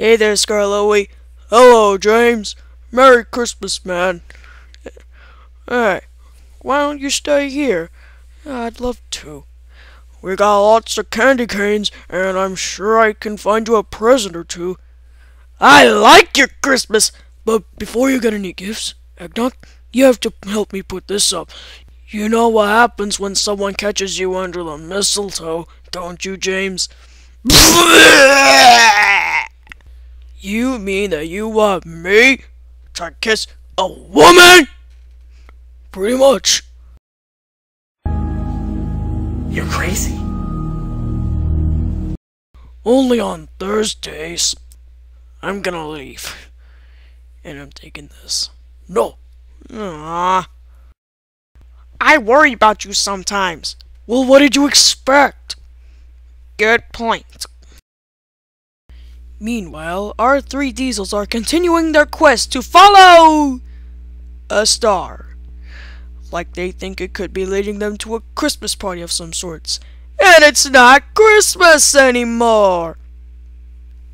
Hey there, Skarloey. Hello, James. Merry Christmas, man. Hey, why don't you stay here? I'd love to. We got lots of candy canes, and I'm sure I can find you a present or two. I like your Christmas! But before you get any gifts, Eggnog, you have to help me put this up. You know what happens when someone catches you under the mistletoe, don't you, James? you mean that you want me to kiss a woman? Pretty much. You're crazy. Only on Thursdays. I'm gonna leave. And I'm taking this. No. Aww. I worry about you sometimes. Well, what did you expect? Good point. Meanwhile, our three diesels are continuing their quest to follow a star. Like they think it could be leading them to a Christmas party of some sorts. And it's not Christmas anymore!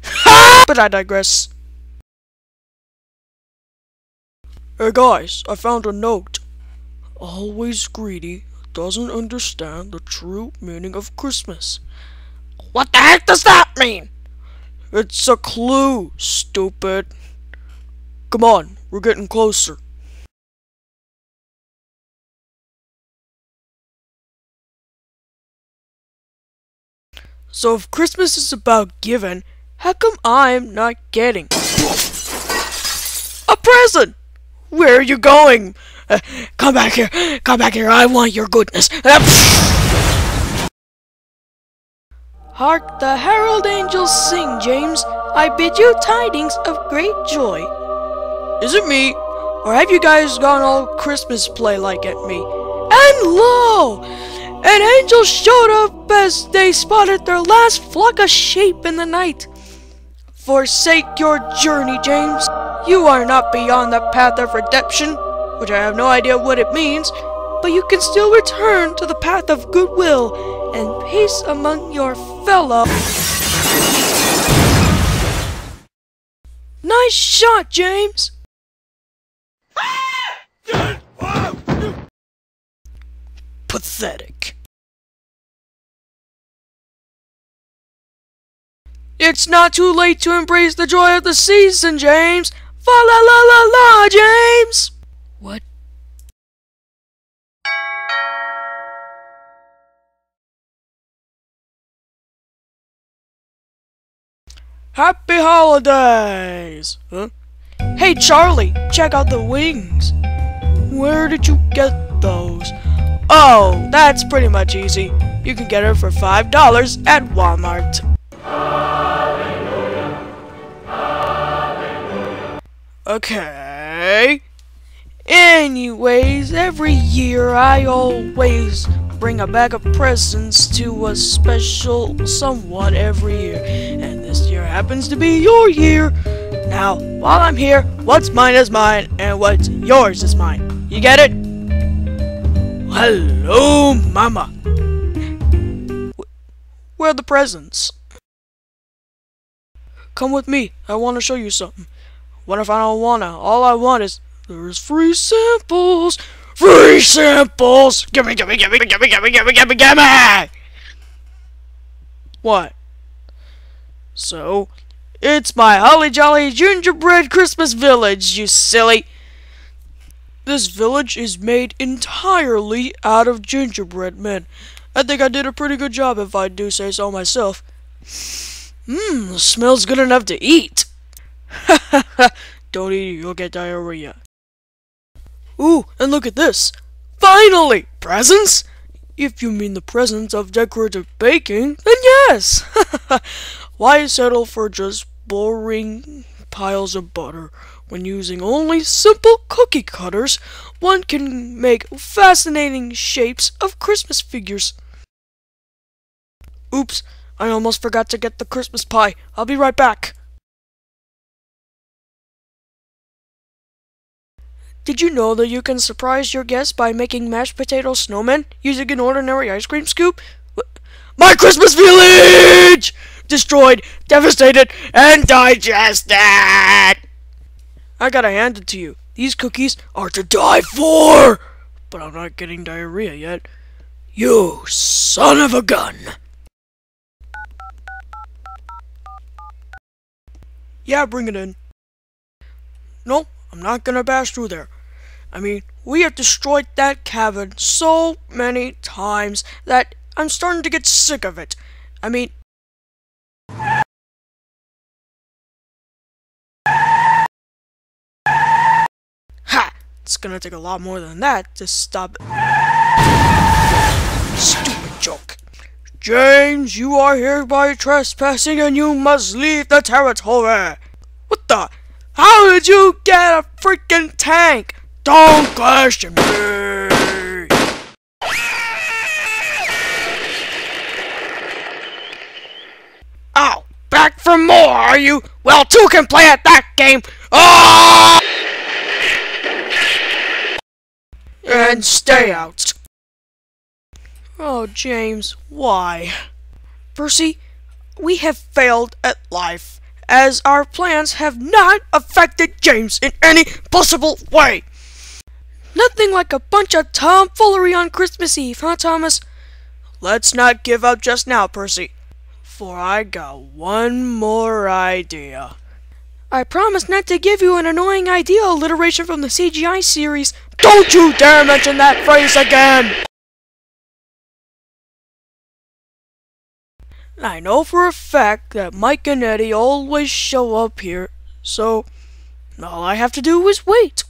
but I digress. Hey guys, I found a note. Always greedy doesn't understand the true meaning of Christmas. What the heck does that mean? It's a clue, stupid. Come on, we're getting closer. So if Christmas is about giving, how come I'm not getting? A present! Where are you going? Uh, come back here! Come back here! I want your goodness! Hark the herald angels sing, James. I bid you tidings of great joy. Is it me? Or have you guys gone all Christmas play like at me? And lo! An angel showed up as they spotted their last flock of sheep in the night. Forsake your journey, James. You are not beyond the path of redemption, which I have no idea what it means, but you can still return to the path of goodwill and peace among your fellow. Nice shot, James! Pathetic. It's not too late to embrace the joy of the season, James! Fa la la la la, James! What? Happy holidays! Huh? Hey Charlie, check out the wings! Where did you get those? Oh, that's pretty much easy. You can get her for $5 at Walmart. Okay. Anyways, every year I always bring a bag of presents to a special someone every year. Happens to be your year. Now, while I'm here, what's mine is mine, and what's yours is mine. You get it? Hello, Mama. Where are the presents? Come with me. I want to show you something. What if I don't wanna? All I want is there's free samples. Free samples. Gimme, gimme, gimme, gimme, gimme, gimme, gimme, gimme. What? So, it's my holly jolly gingerbread Christmas village, you silly. This village is made entirely out of gingerbread men. I think I did a pretty good job if I do say so myself. Mmm, smells good enough to eat. Ha ha ha, don't eat it, you'll get diarrhea. Ooh, and look at this! Finally! Presents? If you mean the presents of decorative baking, then yes! Why settle for just boring piles of butter? When using only simple cookie cutters, one can make fascinating shapes of Christmas figures. Oops, I almost forgot to get the Christmas pie. I'll be right back. Did you know that you can surprise your guests by making mashed potato snowmen using an ordinary ice cream scoop? My Christmas village! Destroyed, devastated, and digested! I gotta hand it to you. These cookies are to die for! But I'm not getting diarrhea yet. You son of a gun! Yeah, bring it in. No, I'm not gonna bash through there. I mean, we have destroyed that cabin so many times that I'm starting to get sick of it. I mean... It's gonna take a lot more than that to stop it. Stupid joke. James, you are hereby trespassing and you must leave the territory. What the? How did you get a freaking tank? Don't question me! Oh, back for more, are you? Well, two can play at that game! Oh! And stay out. Oh, James, why? Percy, we have failed at life, as our plans have not affected James in any possible way. Nothing like a bunch of tomfoolery on Christmas Eve, huh, Thomas? Let's not give up just now, Percy, for I got one more idea. I promise not to give you an annoying idea alliteration from the CGI series. Don't you dare mention that phrase again! I know for a fact that Mike and Eddie always show up here, so all I have to do is wait.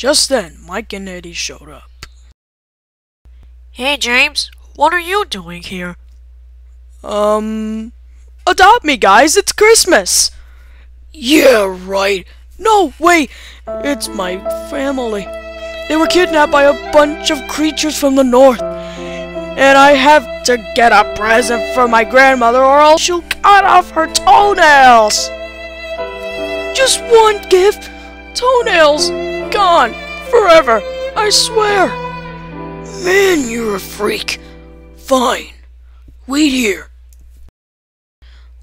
Just then, Mike and Eddie showed up. Hey, James, what are you doing here? Um, adopt me, guys. It's Christmas. Yeah, right. No, wait. It's my family. They were kidnapped by a bunch of creatures from the north. And I have to get a present for my grandmother or else she'll cut off her toenails. Just one gift. Toenails. Gone. Forever. I swear. Man, you're a freak. Fine. Wait here.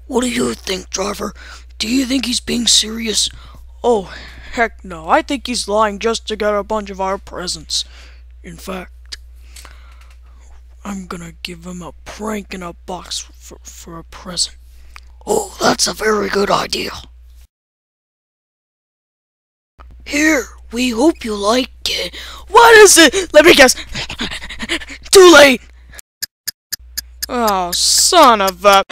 What do you think, driver? Do you think he's being serious? Oh, heck no. I think he's lying just to get a bunch of our presents. In fact, I'm gonna give him a prank in a box for, for a present. Oh, that's a very good idea. Here, we hope you like it. What is it? Let me guess. Too late. Oh, son of a...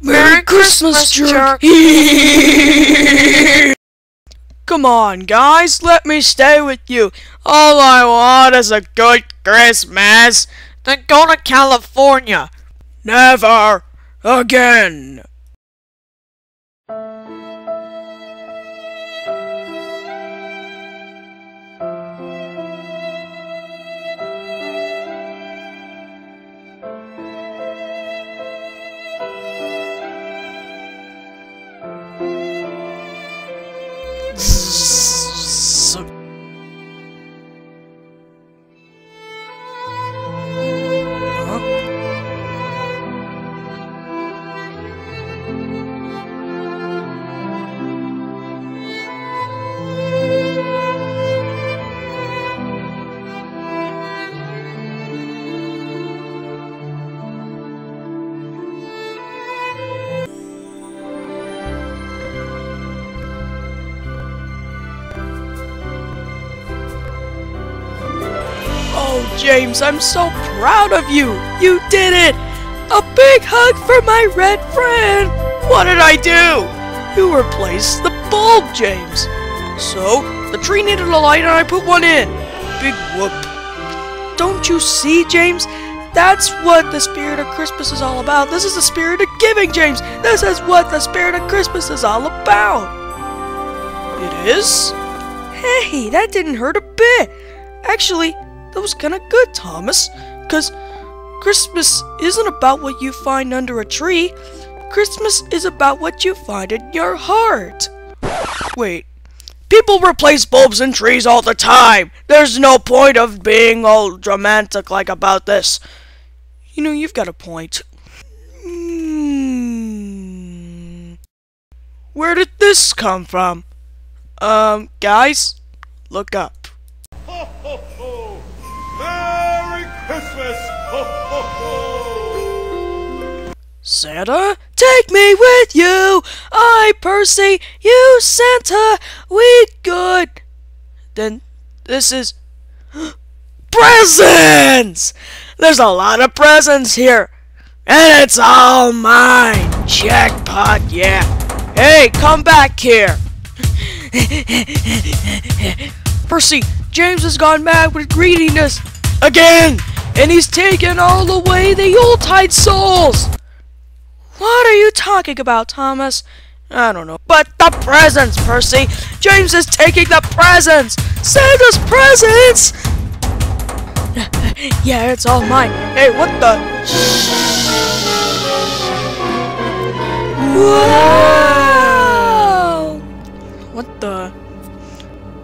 Merry Christmas, jerk! Come on, guys, let me stay with you. All I want is a good Christmas. Then go to California. Never again. James, I'm so proud of you! You did it! A big hug for my red friend! What did I do? You replaced the bulb, James. So, the tree needed a light and I put one in. Big whoop. Don't you see, James? That's what the spirit of Christmas is all about. This is the spirit of giving, James. This is what the spirit of Christmas is all about. It is? Hey, that didn't hurt a bit. Actually, that was kind of good, Thomas. Because Christmas isn't about what you find under a tree. Christmas is about what you find in your heart. Wait. People replace bulbs in trees all the time. There's no point of being all romantic like about this. You know, you've got a point. Hmm. Where did this come from? Um, guys, look up. Santa, uh, take me with you. I, Percy, you, Santa, we good. Then this is presents. There's a lot of presents here, and it's all mine. Jackpot, yeah. Hey, come back here. Percy, James has gone mad with greediness again, and he's taken all away the Yuletide souls. What are you talking about, Thomas? I don't know. But the presents, Percy! James is taking the presents! Santa's presents! yeah, it's all mine. Hey, what the? Wow! What the?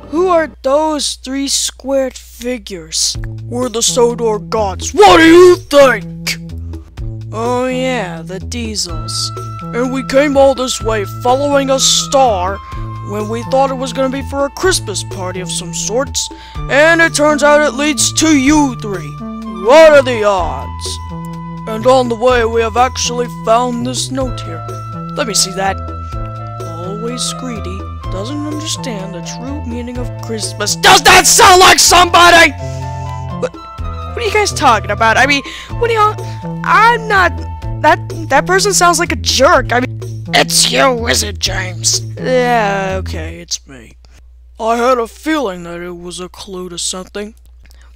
Who are those three squared figures? We're the Sodor gods. What do you think? Oh yeah, the diesels. And we came all this way following a star when we thought it was gonna be for a Christmas party of some sorts, and it turns out it leads to you three. What are the odds? And on the way we have actually found this note here. Let me see that. Always greedy, doesn't understand the true meaning of Christmas. Does that sound like somebody? What, are you guys talking about? I mean, what do y'all... I'm not. That that person sounds like a jerk. I mean, it's you, is it, James? Yeah, okay, it's me. I had a feeling that it was a clue to something.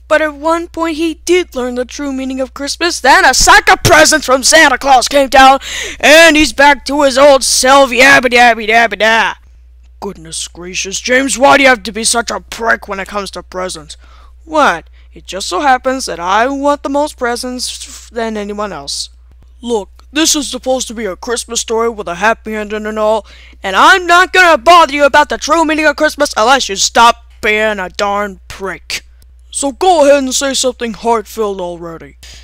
But at one point he did learn the true meaning of Christmas. Then a sack of presents from Santa Claus came down, and he's back to his old self. Yabba dabba dabba da. Goodness gracious, James, why do you have to be such a prick when it comes to presents? What? It just so happens that I want the most presents than anyone else. Look, this is supposed to be a Christmas story with a happy ending and all, and I'm not gonna bother you about the true meaning of Christmas unless you stop being a darn prick. So go ahead and say something heartfelt already.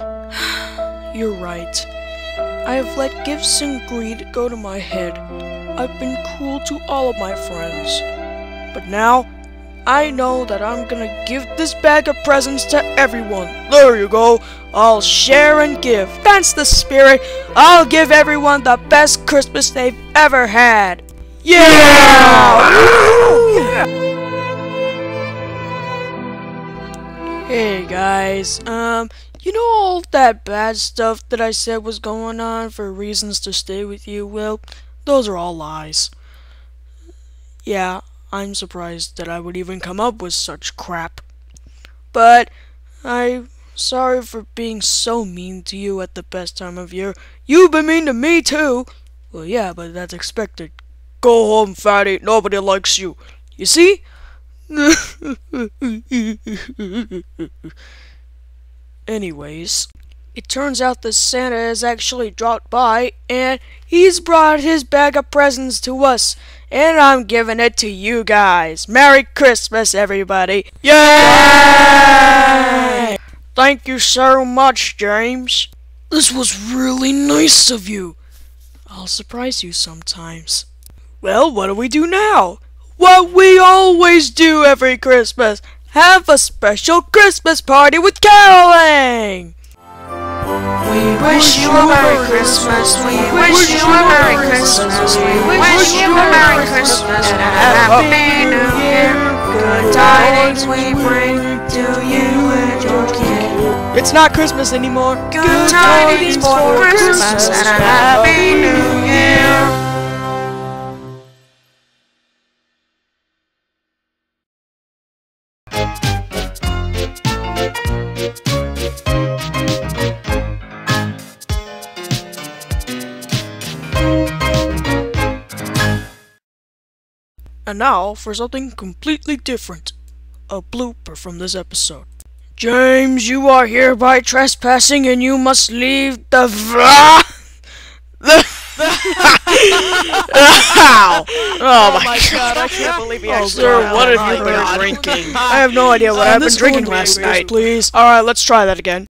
You're right. I have let gifts and greed go to my head. I've been cruel to all of my friends. But now, I know that I'm gonna give this bag of presents to everyone. There you go. I'll share and give. That's the spirit. I'll give everyone the best Christmas they've ever had. Yeah! yeah! Hey guys, um, you know all that bad stuff that I said was going on for reasons to stay with you? Well, those are all lies. Yeah, I'm surprised that I would even come up with such crap. But I'm sorry for being so mean to you at the best time of year. You've been mean to me too. Well, yeah, but that's expected. Go home, fatty. Nobody likes you. You see? Anyways, it turns out that Santa has actually dropped by and he's brought his bag of presents to us. And I'm giving it to you guys. Merry Christmas, everybody. Yay! Thank you so much, James. This was really nice of you. I'll surprise you sometimes. Well, what do we do now? What we always do every Christmas. Have a special Christmas party with caroling! We wish you a Merry Christmas. We wish you a Merry Christmas. We wish you a Merry Christmas and a Happy New Year. Good tidings we bring to you and your. It's not Christmas anymore. Good tidings for Christmas and a Happy New Year. And now for something completely different. A blooper from this episode. James, you are hereby trespassing and you must leave the vla- the Ow! Oh, oh my god, I can't believe you Oh, actually sir, what have you Oh, been drinking? I have no idea what I've been drinking last night. Please. Alright, let's try that again.